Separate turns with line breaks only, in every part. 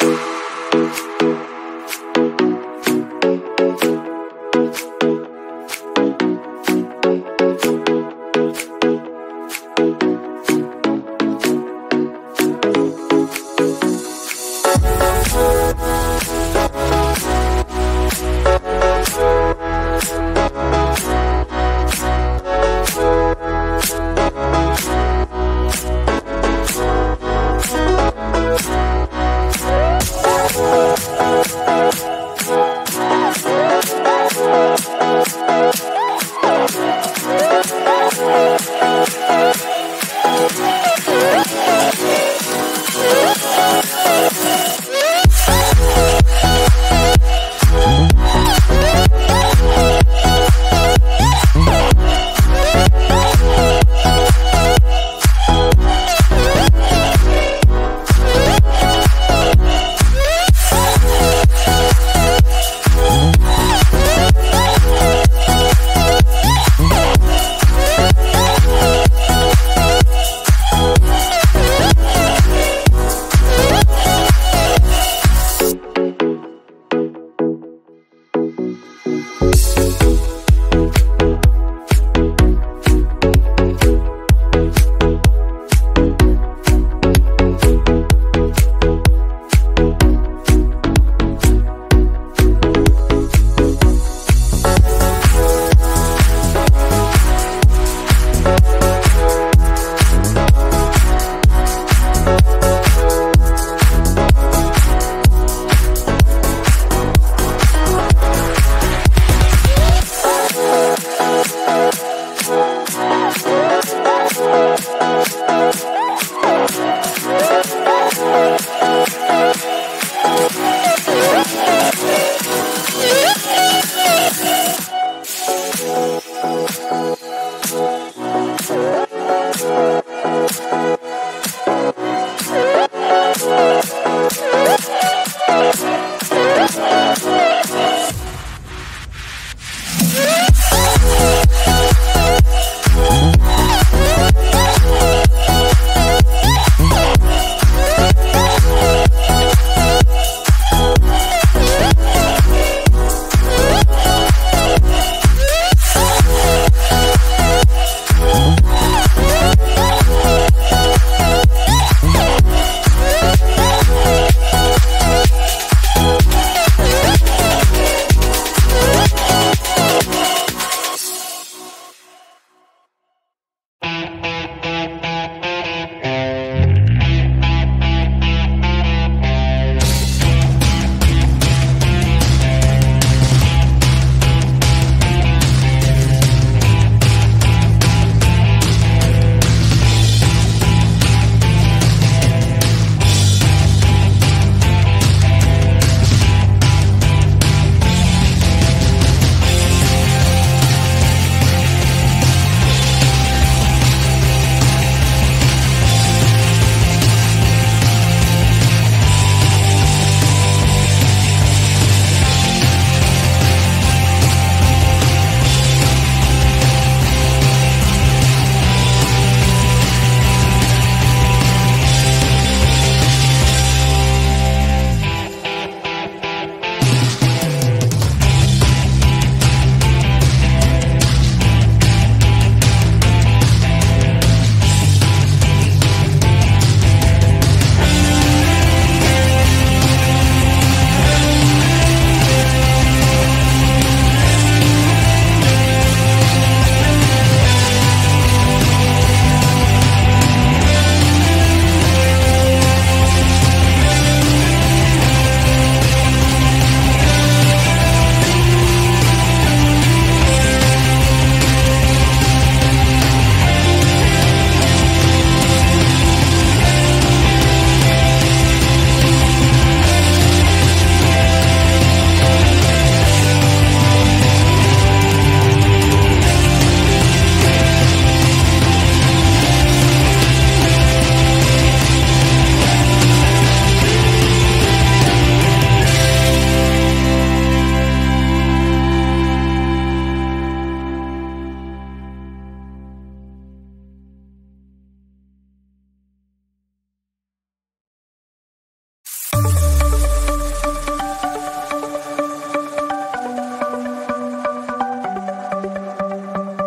Thank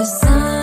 The sun.